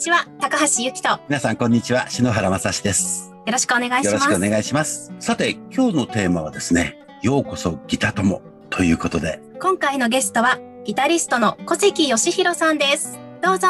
ちは、高橋由紀と。皆さん、こんにちは。篠原正史です。よろしくお願いします。よろしくお願いします。さて、今日のテーマはですね、ようこそギタ友ということで。今回のゲストは、ギタリストの小関義弘さんです。どうぞ。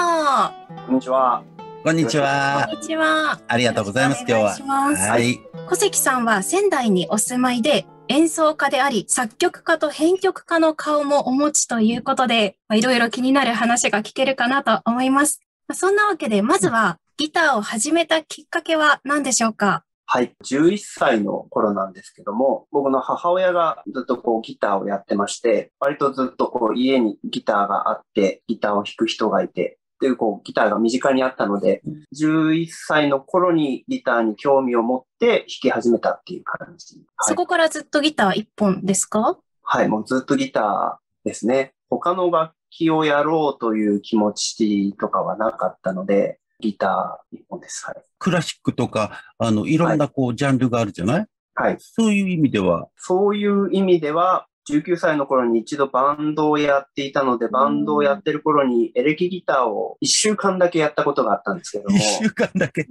こんにちは。こんにちはこ。んにちは。ありがとうございます、今日は。はい。小関さんは仙台にお住まいで、演奏家であり、作曲家と編曲家の顔もお持ちということで、まあいろいろ気になる話が聞けるかなと思います。まあそんなわけで、まずはギターを始めたきっかけは何でしょうか？はい。11歳の頃なんですけども、僕の母親がずっとこうギターをやってまして、割とずっとこう家にギターがあって、ギターを弾く人がいて、っていうこうギターが身近にあったので、11歳の頃にギターに興味を持って弾き始めたっていう感じ。はい。そこからずっとギター一本ですか？はい。もうずっとギターですね。他の楽器をやろうという気持ちとかはなかったので、ギター一本です。はい。クラシックとか、あの、いろんなこう、ジャンルがあるじゃない？はい。そういう意味では、そういう意味では、19歳の頃に一度バンドをやっていたので、バンドをやってる頃にエレキギターを1週間だけやったことがあったんですけども、一週間だけ。1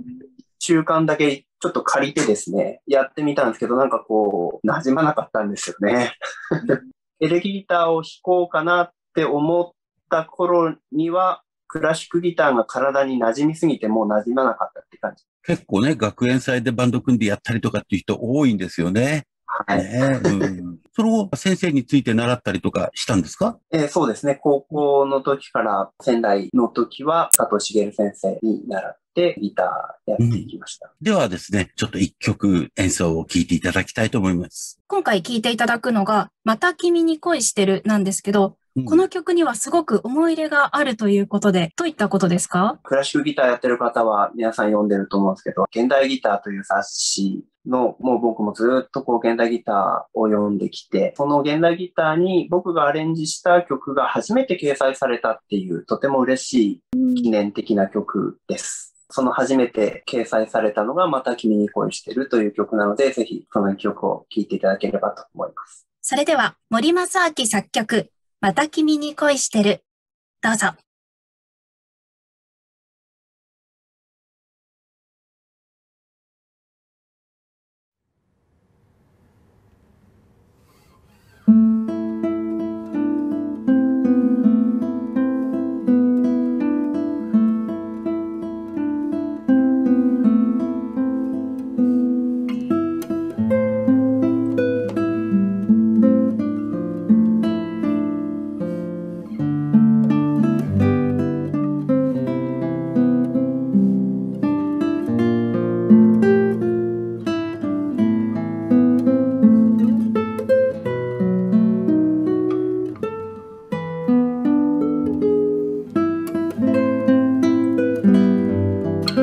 週間だけちょっと借りてですね、やってみたんですけど、なんかこう、馴染まなかったんですよね。エレキギターを弾こうかなって思った頃には、クラシックギターが体に馴染みすぎてもう馴染まなかったって感じ。結構ね、学園祭でバンド組んでやったりとかっていう人多いんですよね。はい。ねうん、それを先生について習ったりとかしたんですか？えーそうですね。高校の時から仙台の時は佐藤茂先生に習ってギターやっていきました。ではですね、ちょっと一曲演奏を聴いていただきたいと思います。今回聴いていただくのが、また君に恋してるなんですけど、うんこの曲にはすごく思い入れがあるということで、どういったことですか？クラシックギターやってる方は皆さん読んでると思うんですけど、現代ギターという雑誌の、もう僕もずっとこう現代ギターを読んできて、その現代ギターに僕がアレンジした曲が初めて掲載されたっていう、とても嬉しい記念的な曲です。その初めて掲載されたのがまた君に恋してるという曲なので、ぜひその曲を聴いていただければと思います。それでは、森正明作曲、また君に恋してる。どうぞ。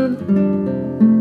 うん。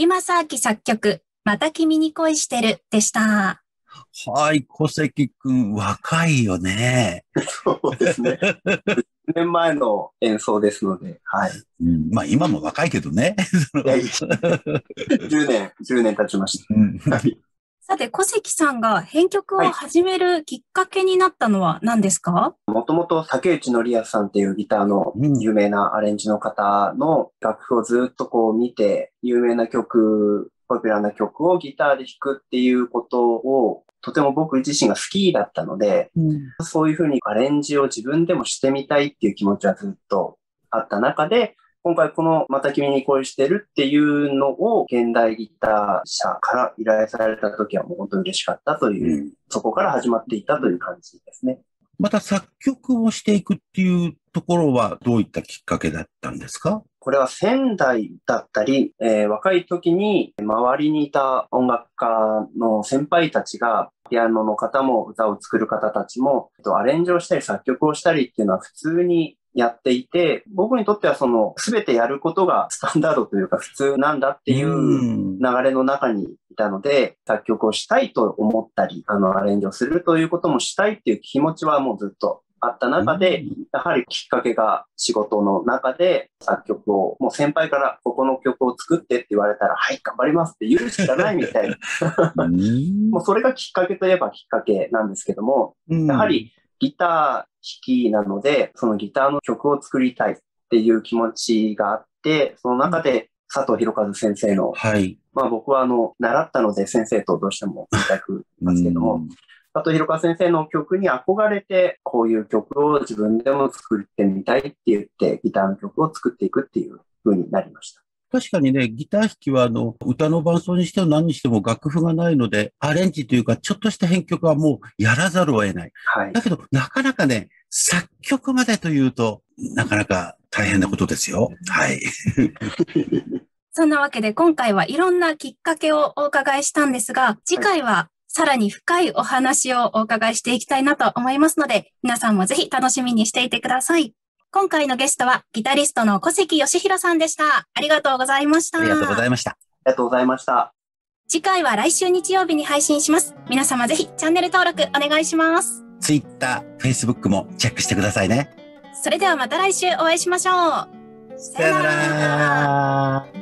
森正明作曲、また君に恋してるでした。はい、小関くん、若いよね。そうですね。10年前の演奏ですので、はい。うん、まあ今も若いけどね。いやいや10年、10年経ちましうんた。はいさて、小関さんが編曲を始めるきっかけになったのは何ですか、もともと竹内則康さんっていうギターのうん。有名なアレンジの方の楽譜をずっとこう見て、有名な曲、ポピュラーな曲をギターで弾くっていうことを、とても僕自身が好きだったので、そういうふうにアレンジを自分でもしてみたいっていう気持ちはずっとあった中で、今回このまた君に恋してるっていうのを現代ギター社から依頼された時はもう本当に嬉しかったという、うんそこから始まっていったという感じですね。また作曲をしていくっていうところはどういったきっかけだったんですか？これは仙台だったり、えー若い時に周りにいた音楽家の先輩たちが、ピアノの方も歌を作る方たちも、えっとアレンジをしたり作曲をしたりっていうのは普通にやっていて、僕にとってはその全てやることがスタンダードというか普通なんだっていううん。流れの中にいたので、作曲をしたいと思ったり、あの、アレンジをするということもしたいっていう気持ちはもうずっとあった中で、やはりきっかけが仕事の中で作曲を、もう先輩からここの曲を作ってって言われたら、はい、頑張りますって言うしかないみたいな。うん。もうそれがきっかけといえばきっかけなんですけども、やはりギター弾きなので、そのギターの曲を作りたいっていう気持ちがあって、その中で佐藤博和先生のはい。まあ僕はあの、習ったので先生とどうしても言いたくますけども、佐藤弘和先生の曲に憧れて、こういう曲を自分でも作ってみたいって言って、ギターの曲を作っていくっていう風になりました。確かにね、ギター弾きはあの、歌の伴奏にしても何にしても楽譜がないので、アレンジというか、ちょっとした編曲はもうやらざるを得ない。はいだ。けど、なかなかね、作曲までというと、なかなか大変なことですよ。はい。そんなわけで今回はいろんなきっかけをお伺いしたんですが、次回はさらに深いお話をお伺いしていきたいなと思いますので、皆さんもぜひ楽しみにしていてください。今回のゲストはギタリストの小関義弘さんでした。ありがとうございました。ありがとうございました。ありがとうございました。次回は来週日曜日に配信します。皆様ぜひチャンネル登録お願いします。Twitter、Facebook もチェックしてくださいね。それではまた来週お会いしましょう。さよなら。